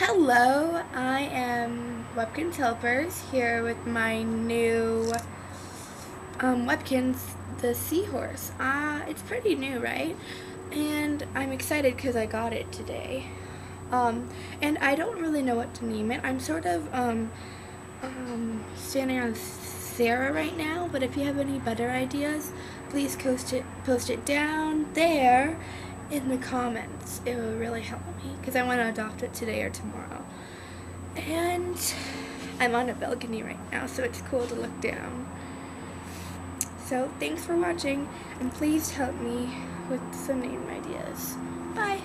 Hello, I am Webkinz Helpers here with my new um, Webkinz, the seahorse. Uh, it's pretty new, right? And I'm excited because I got it today. Um, and I don't really know what to name it. I'm sort of um, um, standing on Sarah right now, but if you have any better ideas, please post it, post it down there in the comments. It will really help me because I want to adopt it today or tomorrow. And I'm on a balcony right now, so it's cool to look down. So thanks for watching, and please help me with some name ideas. Bye.